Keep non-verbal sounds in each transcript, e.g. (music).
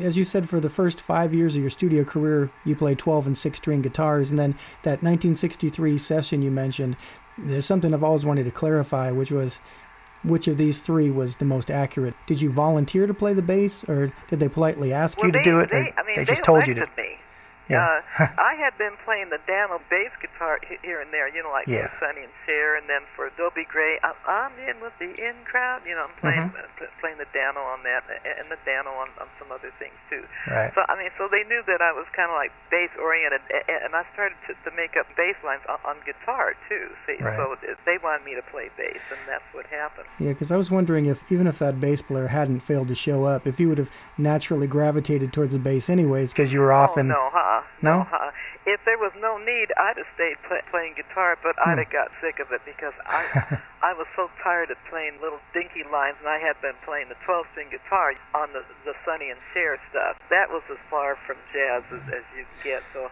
As you said, for the first five years of your studio career, you played 12 and 6 string guitars. And then that 1963 session you mentioned, there's something I've always wanted to clarify, which was which of these three was the most accurate. Did you volunteer to play the bass, or did they politely ask well, you they, to do it, they, or I mean, they they just told you to? Me. Yeah. Uh, (laughs) I had been playing the Dano bass guitar here and there, you know, like Yeah. for Sonny and Cher, and then for Dobie Gray, I'm in with the in crowd. You know, I'm playing Mhm. uh, playing the Dano on that, and the Dano on, on some other things too. Right. So I mean, so they knew that I was kind of like bass oriented, and I started to, to make up bass lines on, on guitar too. See, Right. so they wanted me to play bass, and that's what happened. Yeah, because I was wondering if even if that bass player hadn't failed to show up, if you would have naturally gravitated towards the bass anyways, because you were often. Oh, no, huh? No? huh? If there was no need, I'd have stayed play, playing guitar, but I'd have hmm. got sick of it because I (laughs) I was so tired of playing little dinky lines, and I had been playing the 12-string guitar on the the Sonny and Cher stuff. That was as far from jazz as, as you get. So,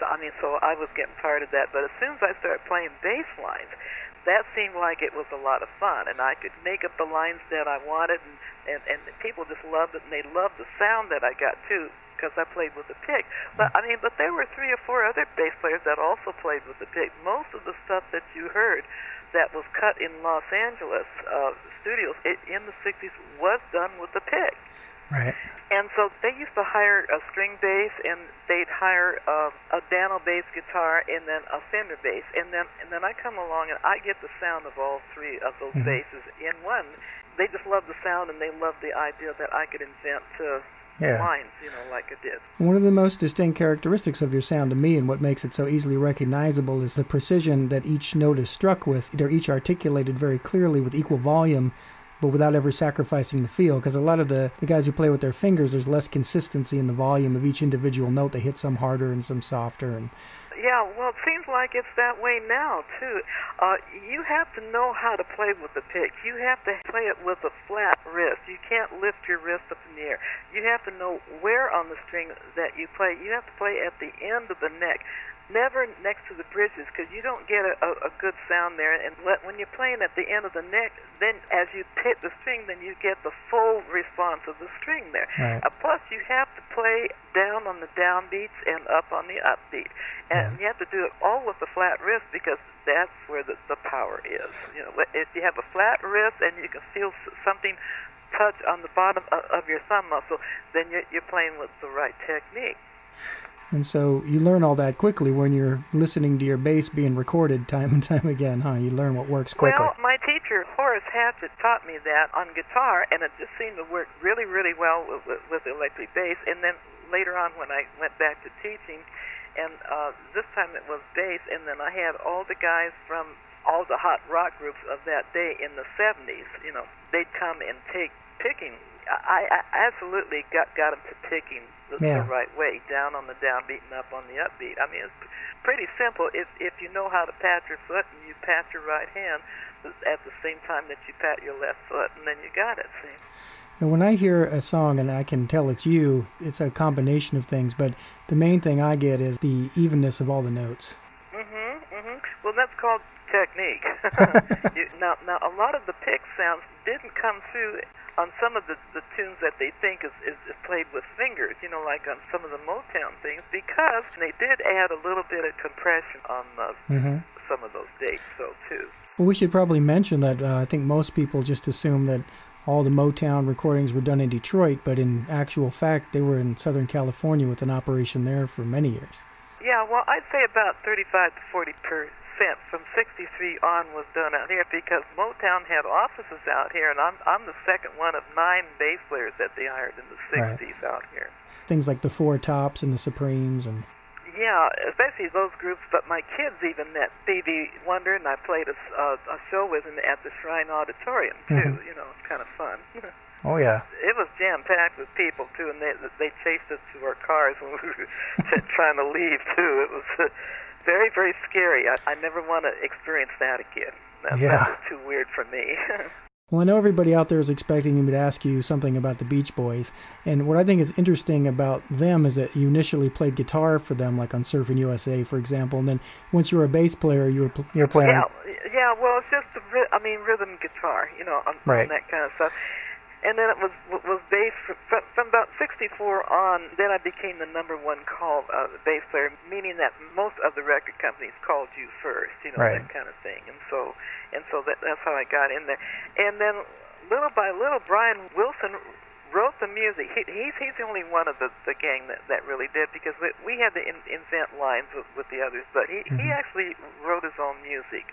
so I mean, so I was getting tired of that. But as soon as I started playing bass lines, that seemed like it was a lot of fun, and I could make up the lines that I wanted, and and, and people just loved it, and they loved the sound that I got too, because I played with the pick. But I mean, but there were three or four other bass players that also played with the pick. Most of the stuff that you heard that was cut in Los Angeles uh, studios it, in the '60s was done with the pick. Right. And so they used to hire a string bass, and they'd hire uh, a Dano bass guitar, and then a Fender bass, and then and then I come along and I get the sound of all three of those Mhm. basses in one. They just love the sound, and they love the idea that I could invent uh, Yeah. lines, you know, like I did. One of the most distinct characteristics of your sound to me and what makes it so easily recognizable is the precision that each note is struck with. They're each articulated very clearly with equal volume, but without ever sacrificing the feel. Because a lot of the, the guys who play with their fingers, there's less consistency in the volume of each individual note. They hit some harder and some softer. And Yeah, well, it seems like it's that way now too. Uh, you have to know how to play with the pick. You have to play it with a flat wrist. You can't lift your wrist up in the air. You have to know where on the string that you play. You have to play at the end of the neck. Never next to the bridges because you don't get a, a, a good sound there. And let, when you're playing at the end of the neck, then as you hit the string, then you get the full response of the string there. Right. Uh, plus, you have to play down on the downbeats and up on the upbeat, and Yeah. you have to do it all with the flat wrist because that's where the, the power is. You know, if you have a flat wrist and you can feel something touch on the bottom of, of your thumb muscle, then you're, you're playing with the right technique. and so you learn all that quickly when you're listening to your bass being recorded time and time again, huh? You learn what works quickly. Well, my teacher Horace Hatchett taught me that on guitar, and it just seemed to work really, really well with, with, with electric bass. And then later on, when I went back to teaching, and uh, this time it was bass, and then I had all the guys from all the hot rock groups of that day in the 70s. You know, they'd come and take picking. I, I absolutely got got them to picking the, Yeah. the right way, down on the downbeat and up on the upbeat. I mean, it's pretty simple if if you know how to pat your foot and you pat your right hand at the same time that you pat your left foot, and then you got it. See. And when I hear a song and I can tell it's you, it's a combination of things, but the main thing I get is the evenness of all the notes. Mhm. Mhm. Well, that's called technique. (laughs) (laughs) you, now, now a lot of the pick sounds didn't come through on some of the, the tunes that they think is, is, is played with fingers, you know, like on some of the Motown things, because they did add a little bit of compression on uh, hmm some of those dates, so too. Well, we should probably mention that uh, I think most people just assume that all the Motown recordings were done in Detroit, but in actual fact, they were in Southern California with an operation there for many years. Yeah, well, I'd say about 35 to 40 percent from 63 on was done out here because Motown had offices out here, and I'm I'm the second one of nine bass players that they hired in the Right. 60s out here. Things like the Four Tops and the Supremes, and Yeah, especially those groups. But my kids even met Stevie Wonder, and I played a, uh, a show with him at the Shrine Auditorium too. Mhm. You know, it's kind of fun. (laughs) oh yeah, it was jam packed with people too, and they they chased us to our cars when we were (laughs) trying to leave too. It was uh, (laughs) very very scary. I, I never want to experience that again. That, Yeah. that too weird for me. (laughs) Well, I know everybody out there is expecting me to ask you something about the Beach Boys, and what I think is interesting about them is that you initially played guitar for them, like on Surfing USA, for example, and then once you were a bass player, you were pl- you were playing. yeah, yeah. Well, it's just the I mean rhythm guitar, you know, on, Right. on that kind of stuff. And then it was was bass from, from about '64 on. Then I became the number one call uh, bass player, meaning that most of the record companies called you first, you know right. that kind of thing. And so, and so that that's how I got in there. And then little by little, Brian Wilson wrote the music. He, he's he's the only one of the the gang that that really did because we, we had to in, invent lines with, with the others, but he mm-hmm. he actually wrote his own music.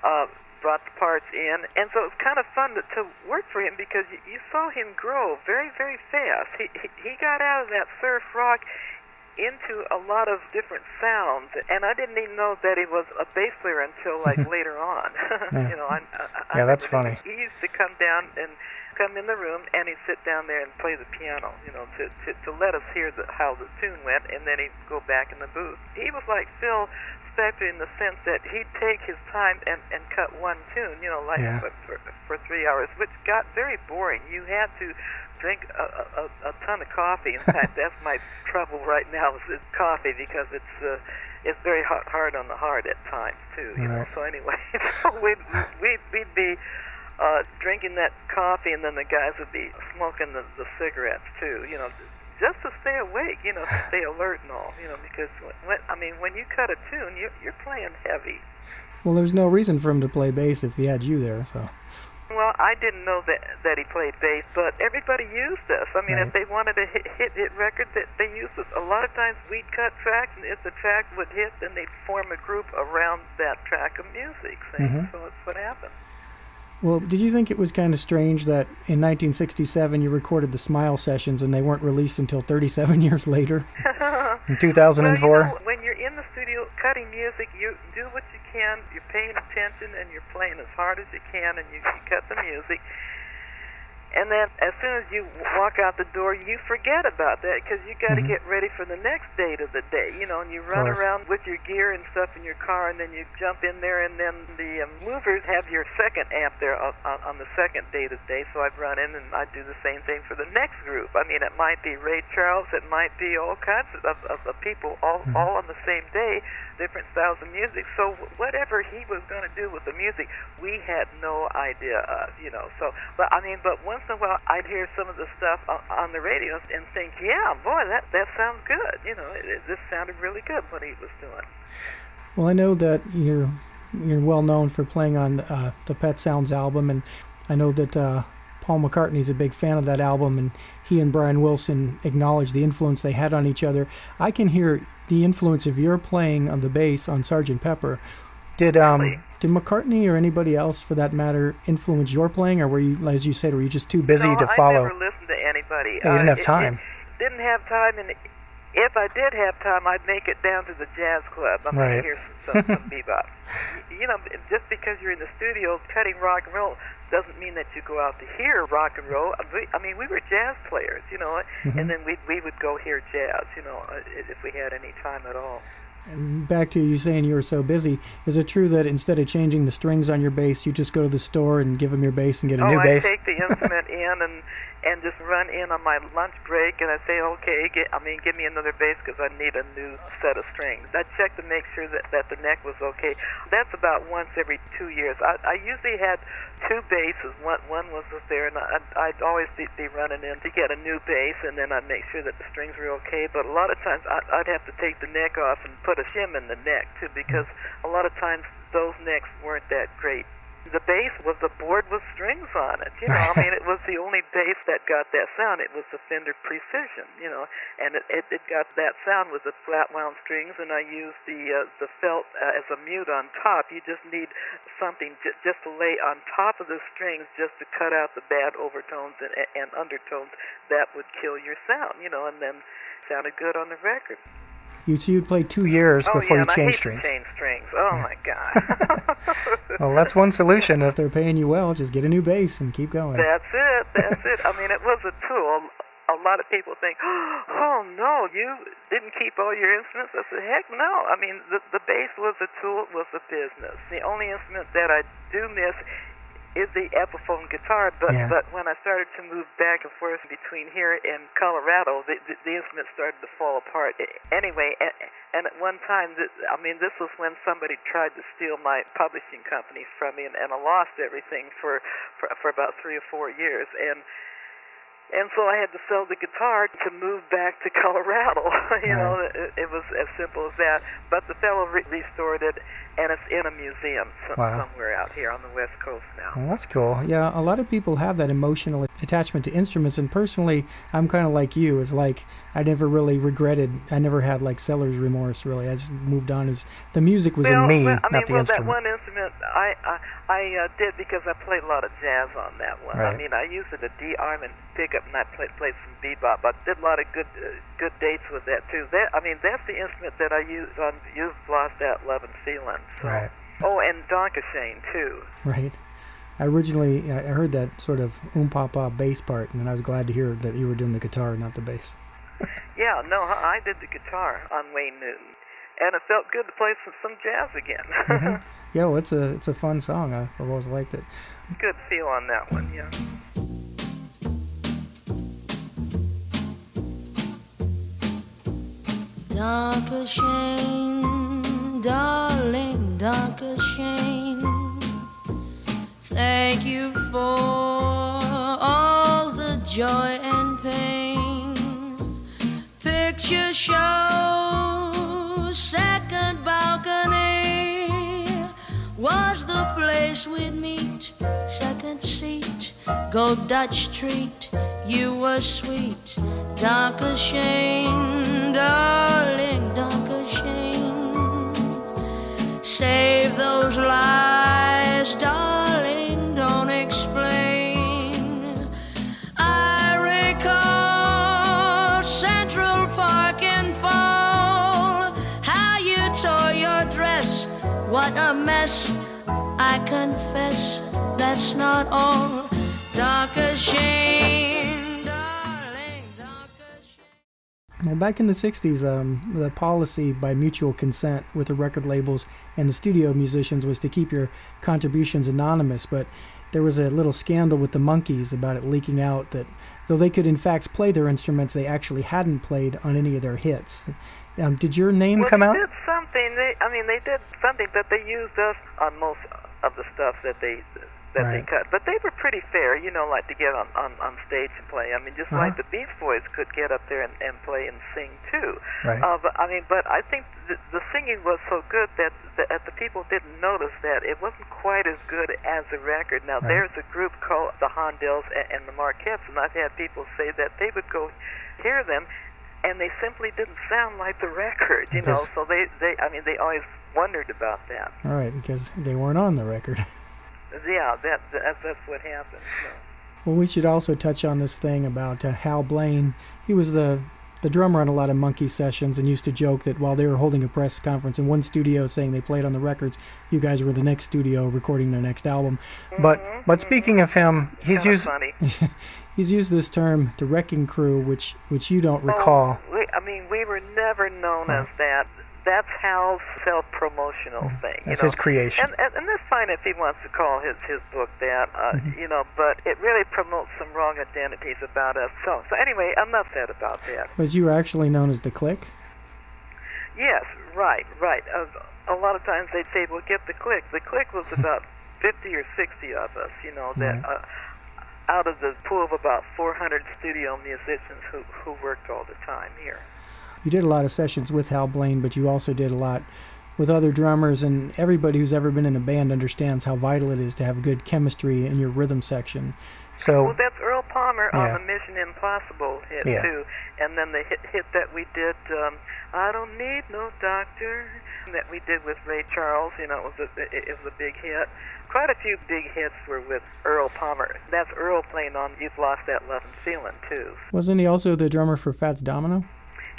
Uh, brought the parts in, and so it was kind of fun to, to work for him because you, you saw him grow very, very fast. He, he he got out of that surf rock into a lot of different sounds, and I didn't even know that he was a bass player until like (laughs) later on. (laughs) yeah. you know, I, I, yeah, that's funny. He used to come down and come in the room and he'd sit down there and play the piano, you know, to to, to let us hear the, how the tune went, and then he'd go back in the booth. He was like Phil Spector in the sense that he'd take his time and and cut one tune, you know, like yeah. for, for three hours, which got very boring. You had to drink a, a, a ton of coffee. In (laughs) fact, that's my trouble right now is, is coffee because it's uh, it's very hard, hard on the heart at times too. You right. know. So anyway, (laughs) so we'd we'd, we'd be uh, drinking that coffee, and then the guys would be smoking the, the cigarettes too. You know, just to stay awake. You know, to stay (laughs) alert and all. You know, because when I mean, when you cut a tune, you, you're playing heavy. Well, there's no reason for him to play bass if he had you there. So. Well, I didn't know that that he played bass, but everybody used us. I mean, right. if they wanted a hit hit, hit record, that they used us. A lot of times we'd cut tracks, and if the track would hit, then they'd form a group around that track of music. See? Mm-hmm. So that's what happened. Well, did you think it was kind of strange that in 1967 you recorded the Smile sessions and they weren't released until 37 (laughs) years later? (laughs) in 2004? Well, you know, when you're in the studio cutting music, you do what you can, you're paying attention, and you're playing as hard as you can, and you, you cut the music. And then as soon as you walk out the door, you forget about that because you got to mm-hmm. get ready for the next date of the day, you know. And you run around with your gear and stuff in your car, and then you jump in there, and then the um, movers have your second amp there on, on, on the second date of the day. So I'd run in and I'd do the same thing for the next group. I mean, it might be Ray Charles, it might be all kinds of, of, of people all mm-hmm. all on the same day, different styles of music. So whatever he was going to do with the music, we had no idea of, you know. So, but I mean, but once in a while, I'd hear some of the stuff on, on the radio and think, yeah, boy, that that sounds good. You know, it, it, this sounded really good what he was doing. Well, I know that you're you're well known for playing on uh, the Pet Sounds album, and I know that uh, Paul McCartney's a big fan of that album, and he and Brian Wilson acknowledge the influence they had on each other. I can hear the influence of your playing on the bass on Sergeant Pepper. Did um did McCartney or anybody else, for that matter, influence your playing, or were you, as you said, were you just too busy no, to follow? I never listened to anybody. You didn't uh, have time. It, it didn't have time, and if I did have time, I'd make it down to the jazz club. I'm right. going to hear some, (laughs) some, bebop. You know, just because you're in the studio cutting rock and roll doesn't mean that you go out to hear rock and roll. I mean, we were jazz players, you know, mm-hmm. and then we we would go hear jazz, you know, if we had any time at all. And back to you saying you were so busy. Is it true that instead of changing the strings on your bass, you just go to the store and give them your bass and get a oh, new I bass? take the instrument (laughs) in and and just run in on my lunch break and I say, okay, get, I mean, give me another bass because I need a new set of strings. I check to make sure that, that the neck was okay. That's about once every two years. I, I usually had two basses. One, one was there, and I, I'd always be, be running in to get a new bass, and then I'd make sure that the strings were okay. But a lot of times I, I'd have to take the neck off and put a shim in the neck, too, because a lot of times those necks weren't that great the bass was the board with strings on it. You know, I (laughs) mean, it was the only bass that got that sound. It was the Fender Precision, you know, and it, it, it got that sound with the flat wound strings. And I used the uh, the felt uh, as a mute on top. You just need something j- just to lay on top of the strings, just to cut out the bad overtones and, and undertones that would kill your sound. You know, and then sounded good on the record. You so you'd play two years oh, before yeah, you change strings. Change strings. Oh Yeah. my (laughs) god. (laughs) well, that's one solution. If they're paying you well, just get a new bass and keep going. That's it. That's it. I mean, it was a tool. A lot of people think, (gasps) "Oh no, you didn't keep all your instruments." I said, "Heck no." I mean, the the bass was a tool, It was a business. The only instrument that I do miss is the Epiphone guitar, but Yeah. but when I started to move back and forth between here and Colorado, the the, the instrument started to fall apart. Anyway, and, and at one time, I mean, this was when somebody tried to steal my publishing company from me, and, and I lost everything for, for for about three or four years. And and so I had to sell the guitar to move back to (laughs) Colorado. you Right. know, it, it was as simple as that. But the fellow re- restored it, and it's in a museum some, Wow. somewhere out here on the West Coast now. Well, that's cool. Yeah, a lot of people have that emotional attachment to instruments, and personally, I'm kind of like you. It's like I never really regretted. I never had like seller's remorse. Really, I just moved on. As the music was well, in me, well, I mean, not the well, instrument. that one instrument I I, I uh, did because I played a lot of jazz on that one. Right. I mean, I used it a DeArmond pickup, and I played played some bebop. I did a lot of good uh, good dates with that too. That I mean, that's the instrument that I used on "You've Lost That Love and Feeling." So. Right. Oh, and Danke Schoen too. Right. I originally I I heard that sort of um pa pa bass part, and then I was glad to hear that you were doing the guitar, not the bass. (laughs) Yeah, no, I I did the guitar on Wayne Newton, and it felt good to play some, some jazz again. Mhm. (laughs) Yeah, well, it's a it's a fun song. I, I've always liked it. good feel on that one, yeah. Danke schön, darling, danke schön. Thank you for all the joy and pain. Picture show, second balcony was the place we'd meet. Second seat, go Dutch treat. You were sweet, danke schön, darling, danke schön. Save those lies, darling, what a mess. I confess that's not all. Shame, darling, shame. Well, back in the '60s, um, the policy by mutual consent with the record labels and the studio musicians was to keep your contributions anonymous. But there was a little scandal with the Monkees about it leaking out that though they could in fact play their instruments, they actually hadn't played on any of their hits. Um, did your name well, come they out? did something. They, I mean, they did something, but they used us on most of the stuff that they that they cut. But they were pretty fair, you know, like to get on on, on stage and play. I mean, just Uh-huh. like the Beach Boys could get up there and, and play and sing too. Right. Uh, but I mean, but I think the, the singing was so good that the, that the people didn't notice that it wasn't quite as good as the record. Now Right. there's a group called the Hondells and, and the Marketts, and I've had people say that they would go hear them, and they simply didn't sound like the record. You know, so they they I mean they always wondered about that. All right, because they weren't on the record. (laughs) Yeah, that that's, that's what happened. So. Well, we should also touch on this thing about uh, Hal Blaine. He was the the drummer on a lot of Monkee sessions and used to joke that while they were holding a press conference in one studio saying they played on the records, you guys were the next studio recording their next album. But but speaking of him, he's Kinda used (laughs) he's used this term the wrecking crew, which which you don't recall. Oh, we, I mean, we were never known Huh. as that. That's Hal's self-promotional thing. That's you know? his creation. And, and and that's fine if he wants to call his his book that, uh, Mm-hmm. you know. But it really promotes some wrong identities about us. So so anyway, I'm not sad about that. But you were actually known as the Click. Yes, right, right. Uh, a lot of times they'd say, "Well, get the click." The click was (laughs) about 50 or 60 of us, you know, that Right. uh, out of the pool of about 400 studio musicians who who worked all the time here. You did a lot of sessions with Hal Blaine, but you also did a lot with other drummers, and everybody who's ever been in a band understands how vital it is to have good chemistry in your rhythm section. So, Well, that's Earl Palmer Yeah. on the Mission Impossible hit Yeah. too, and then the hit hit that we did, um, "I Don't Need No Doctor," that we did with Ray Charles. You know, it was a it, it was a big hit. Quite a few big hits were with Earl Palmer. That's Earl playing on "You've Lost That Love and Feeling" too. wasn't he also the drummer for Fats Domino?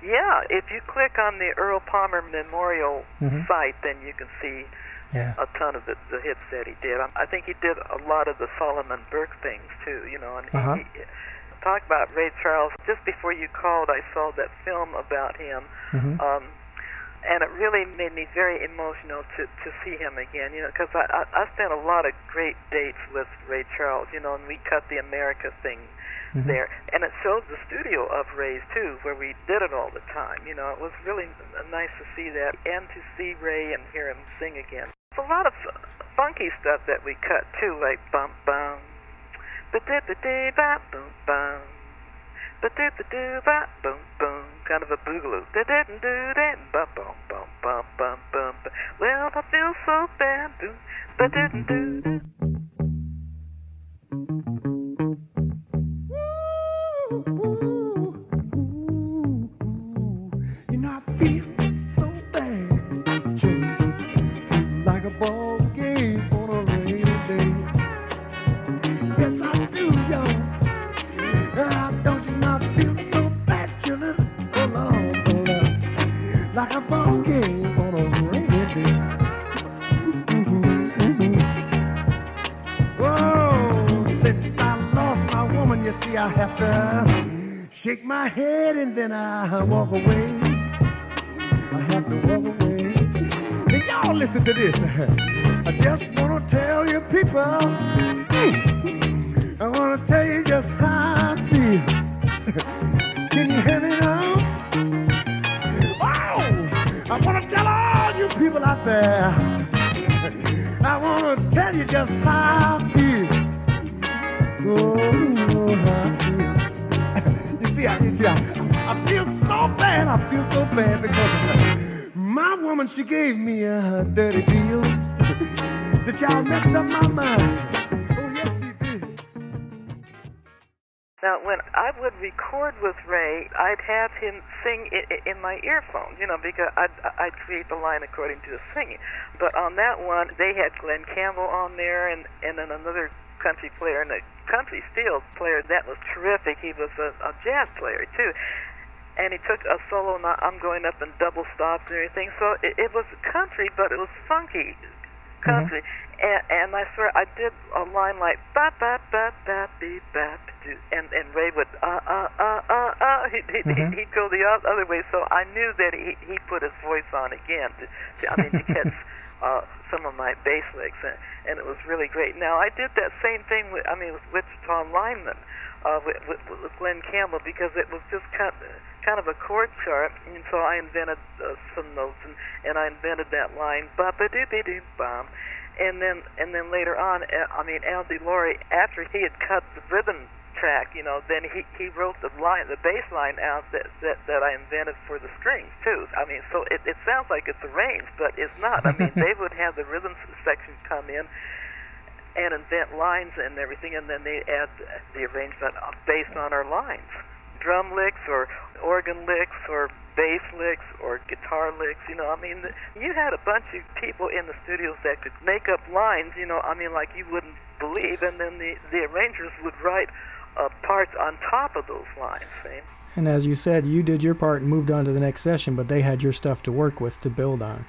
Yeah, if you click on the Earl Palmer Memorial Mhm. site, then you can see Yeah. a ton of the, the hits that he did. I, I think he did a lot of the Solomon Burke things too, you know. And he, Uh-huh. he, talk about Ray Charles. Just before you called, I saw that film about him, hmm um, and it really made me very emotional to to see him again. You know, because I, I I spent a lot of great dates with Ray Charles. You know, and we cut the America thing Mhm. there, and it showed the studio of Ray's too, where we did it all the time. You know, it was really nice to see that and to see Ray and hear him sing again. There's a lot of funky stuff that we cut too, like bum bum, ba da da da ba boom bum, ba doo ba doo ba boom boom, kind of a boogaloo. Da da da da da ba boom boom bum bum bum. Well, I feel so bad. Doo ba doo I feel I just wanna tell you people. I wanna tell you just how I feel. Can you hear me now? Oh, I wanna tell all you people out there. I wanna tell you just how I feel. Oh, how I feel. (laughs) You see, I, you see, I, I feel so bad. I feel so bad because my woman, she gave me a dirty deal. (laughs) That y'all messed up my mind. Oh, yes, she did. Now, when I would record with Ray, I'd have him sing in my earphones, you know, because I'd, I'd create the line according to the singing. But on that one, they had Glen Campbell on there and, and then another country player, and a country steel player that was terrific. He was a, a jazz player, too. And he took a solo, I- I'm going up in double stops and everything. So it, it was country, but it was funky country. And, and I swear I did a line like ba ba ba ba beep ba and and Ray would uh uh uh uh uh he'd, he'd, Mhm. he'd go the other way. So I knew that he he put his voice on again. To, to, I mean to catch (laughs) uh, some of my bass licks, and, and it was really great. Now I did that same thing with I mean with Wichita Lineman. Uh, with, with, with Glen Campbell because it was just kind kind of a chord chart, and so I invented uh, some notes, and, and I invented that line ba ba doo be doo bum, and then and then later on, uh, I mean Al De Lory, after he had cut the rhythm track, you know, then he he wrote the line, the bass line out that that that I invented for the strings too. I mean, so it it sounds like it's arranged, but it's not. I mean, (laughs) they would have the rhythm section come in and invent lines and everything, and then they add the arrangement based on our lines. Drum licks or organ licks or bass licks or guitar licks, you know, I mean, you had a bunch of people in the studios that could make up lines, you know, I mean, like you wouldn't believe, and then the, the arrangers would write uh, parts on top of those lines, see? And as you said, you did your part and moved on to the next session, but they had your stuff to work with to build on.